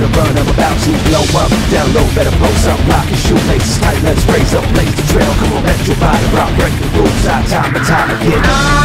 better run I'm about to blow up, down low, better post up Lock your shoelaces tight, let's raise up, blaze the trail Come on, let your body rock, break the rules out time and time again